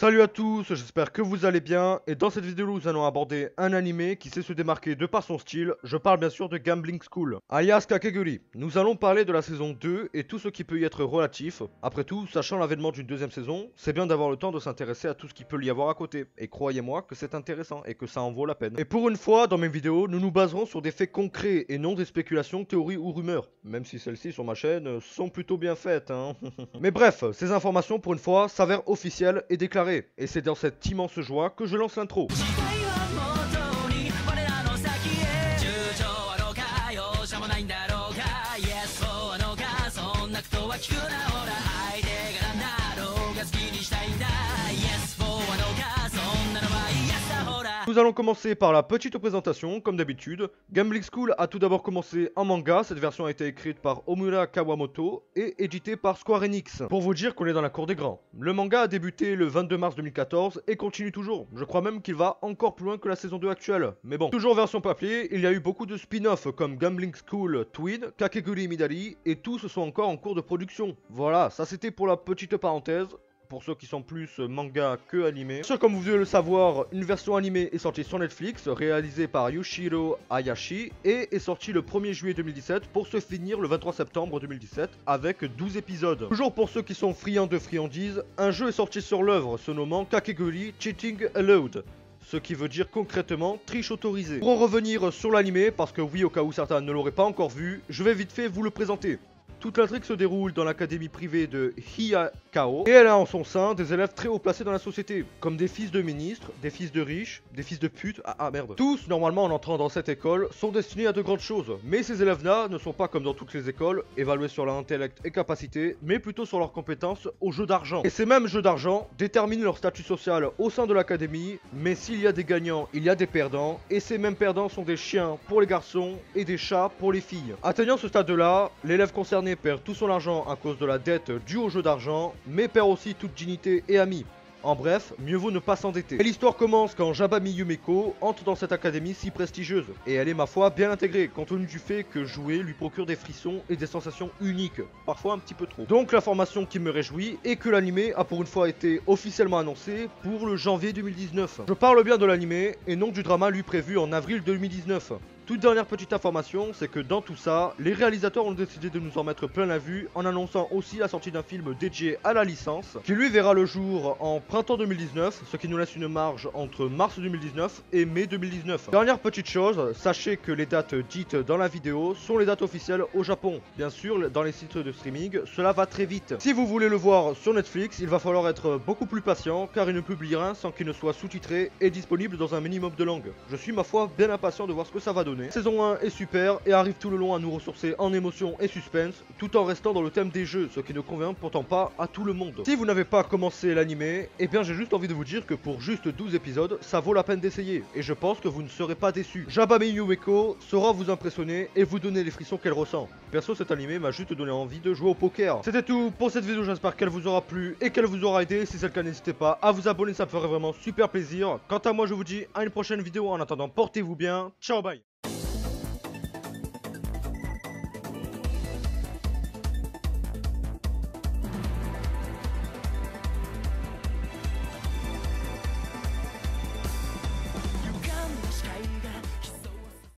Salut à tous, j'espère que vous allez bien, et dans cette vidéo nous allons aborder un animé qui sait se démarquer de par son style, je parle bien sûr de Gambling School, alias Kakeguri. Nous allons parler de la saison 2 et tout ce qui peut y être relatif. Après tout, sachant l'avènement d'une deuxième saison, c'est bien d'avoir le temps de s'intéresser à tout ce qui peut y avoir à côté, et croyez-moi que c'est intéressant et que ça en vaut la peine. Et pour une fois, dans mes vidéos, nous nous baserons sur des faits concrets et non des spéculations, théories ou rumeurs, même si celles-ci sur ma chaîne sont plutôt bien faites, hein. Mais bref, ces informations pour une fois s'avèrent officielles et déclarées et c'est dans cette immense joie que je lance l'intro. Nous allons commencer par la petite présentation, comme d'habitude. Gambling School a tout d'abord commencé en manga, cette version a été écrite par Omura Kawamoto et éditée par Square Enix. Pour vous dire qu'on est dans la cour des grands. Le manga a débuté le 22 mars 2014 et continue toujours. Je crois même qu'il va encore plus loin que la saison 2 actuelle. Mais bon, toujours version papier, il y a eu beaucoup de spin-offs comme Gambling School Twin, Kakeguri Midari et tous sont encore en cours de production. Voilà, ça c'était pour la petite parenthèse pour ceux qui sont plus manga que animé. Sûr, comme vous devez le savoir, une version animée est sortie sur Netflix, réalisée par Yushiro Hayashi, et est sortie le 1er juillet 2017 pour se finir le 23 septembre 2017 avec 12 épisodes. Toujours pour ceux qui sont friands de friandises, un jeu est sorti sur l'œuvre se nommant Kakeguri Cheating Allowed ce qui veut dire concrètement triche autorisée. Pour en revenir sur l'animé, parce que oui au cas où certains ne l'auraient pas encore vu, je vais vite fait vous le présenter. Toute l'intrigue se déroule dans l'académie privée de Hiyakao et elle a en son sein des élèves très haut placés dans la société, comme des fils de ministres, des fils de riches, des fils de putes, ah, ah merde. Tous, normalement en entrant dans cette école, sont destinés à de grandes choses, mais ces élèves-là ne sont pas comme dans toutes les écoles, évalués sur leur intellect et capacité, mais plutôt sur leurs compétences au jeu d'argent. Et ces mêmes jeux d'argent déterminent leur statut social au sein de l'académie, mais s'il y a des gagnants, il y a des perdants, et ces mêmes perdants sont des chiens pour les garçons et des chats pour les filles. Atteignant ce stade-là, l'élève concerné perd tout son argent à cause de la dette due au jeu d'argent, mais perd aussi toute dignité et amis. En bref, mieux vaut ne pas s'endetter. Et l'histoire commence quand Jabami Yumeko entre dans cette académie si prestigieuse. Et elle est ma foi bien intégrée, compte tenu du fait que jouer lui procure des frissons et des sensations uniques, parfois un petit peu trop. Donc l'information qui me réjouit est que l'animé a pour une fois été officiellement annoncé pour le janvier 2019. Je parle bien de l'animé et non du drama lui prévu en avril 2019. Toute dernière petite information, c'est que dans tout ça, les réalisateurs ont décidé de nous en mettre plein la vue en annonçant aussi la sortie d'un film dédié à la licence, qui lui verra le jour en printemps 2019, ce qui nous laisse une marge entre mars 2019 et mai 2019. Dernière petite chose, sachez que les dates dites dans la vidéo sont les dates officielles au Japon. Bien sûr, dans les sites de streaming, cela va très vite. Si vous voulez le voir sur Netflix, il va falloir être beaucoup plus patient car il ne publie rien sans qu'il ne soit sous-titré et disponible dans un minimum de langues. Je suis ma foi bien impatient de voir ce que ça va donner. Saison 1 est super et arrive tout le long à nous ressourcer en émotion et suspense, tout en restant dans le thème des jeux, ce qui ne convient pourtant pas à tout le monde. Si vous n'avez pas commencé l'animé, eh bien j'ai juste envie de vous dire que pour juste 12 épisodes, ça vaut la peine d'essayer, et je pense que vous ne serez pas déçus. Jabame Yueko saura vous impressionner et vous donner les frissons qu'elle ressent. Perso, cet animé m'a juste donné envie de jouer au poker. C'était tout pour cette vidéo, j'espère qu'elle vous aura plu et qu'elle vous aura aidé. Si c'est le cas, n'hésitez pas à vous abonner, ça me ferait vraiment super plaisir. Quant à moi, je vous dis à une prochaine vidéo. En attendant, portez-vous bien. Ciao, bye